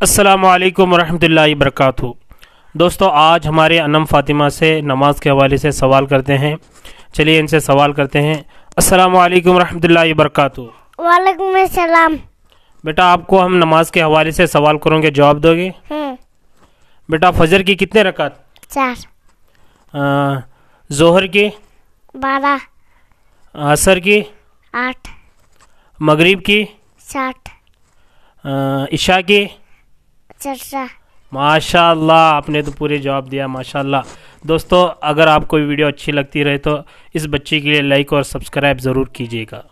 अस्सलाम वालेकुम रहमतुल्लाहि वबरकातुहू दोस्तों आज हमारे अनम फ़ातिमा से नमाज़ के हवाले से सवाल करते हैं। चलिए इनसे सवाल करते हैं। अस्सलाम वालेकुम रहमतुल्लाहि वबरकातुहू वालेकुम सलाम बेटा आपको हम नमाज़ के हवाले से सवाल करोगे जवाब दोगे? हम्म। बेटा फजर की कितने रकात? चार। जोहर की? बारह। असर की? आठ। मगरिब की? साठ। इशा की? चर्चा। माशाल्लाह, आपने तो पूरे जवाब दिया, माशाल्लाह। दोस्तों, अगर आपको वीडियो अच्छी लगती रहे तो इस बच्चे के लिए लाइक और सब्सक्राइब ज़रूर कीजिएगा।